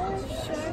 Sure.